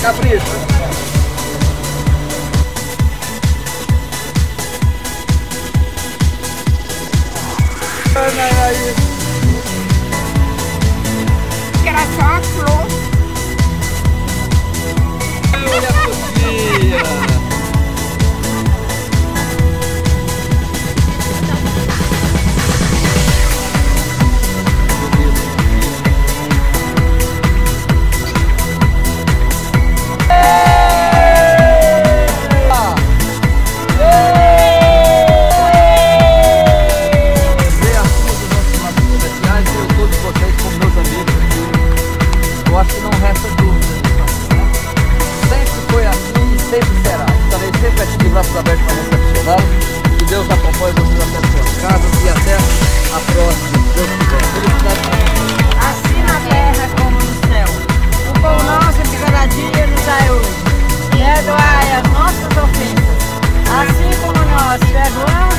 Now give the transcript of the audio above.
Capricho. Braços abertos para recepcioná-los. Que Deus acompanhe vocês até as suas casas e até a próxima, Deus quiser. Felicidade para vocês. Assim na terra como no céu. O pão nosso de cada dia nos dai hoje. Perdoai as nossas ofensas. Assim como nós perdoamos